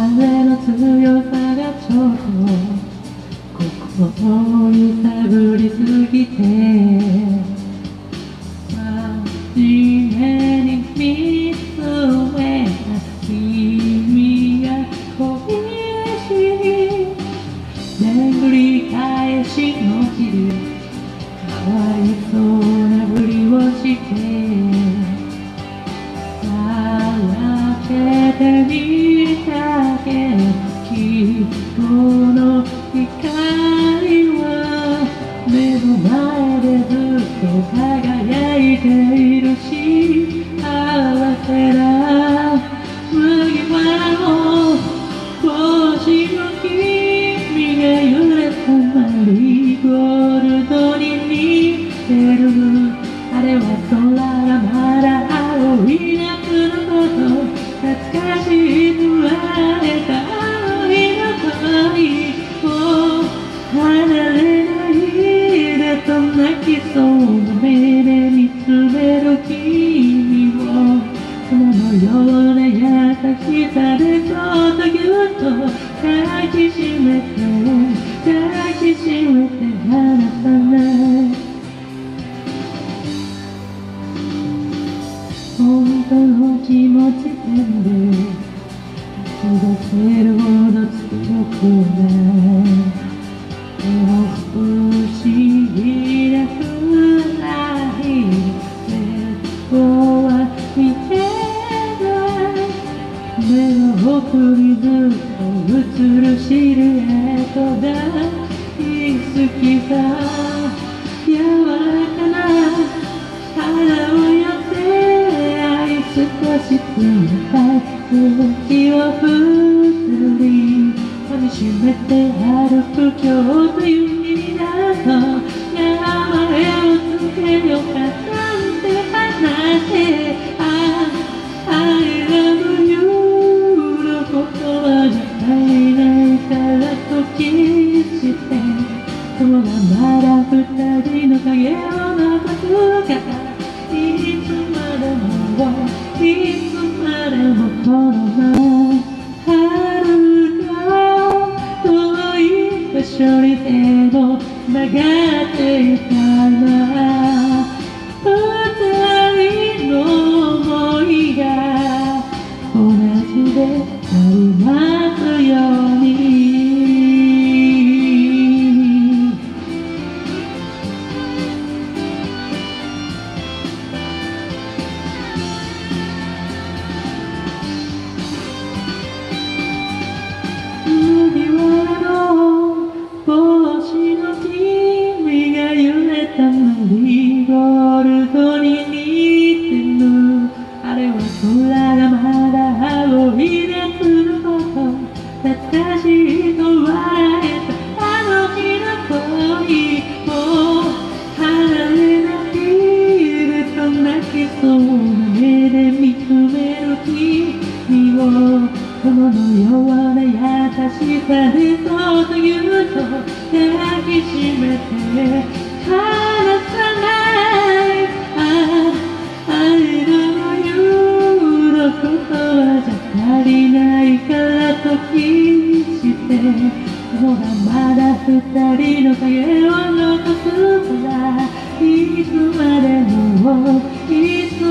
風の強さがちょっと心を揺さぶりすぎて真面目に見つめた君が恋しい巡り返しの日かわいそうなふりをして笑っててみたけどこの光は目の前でずっと輝いているし合せな麦わらの星の君が揺れたマリーゴー。そっとぎゅっと抱きしめて抱きしめて離さない本当の気持ち全部出せるほど強くないでも不思議なくらい絶望は見えない目の奥にずっと映るシルエットだ大好きさ。柔らかな肌を寄せ合い少し冷たい空気をふすり噛みしめて歩く今日というだ二人の影を残すからい。つまでもいつまでもこの春が遠い場所にでも長いゴールドに似てるあれは空がまだ青い夏のこと懐かしいと笑えた。あの日の恋を離れないでと泣きそうな目で見つめる君を雲のような優しさでそっとぎゅっと抱きしめてのがまだ二人の影を残すからいつまでもいつ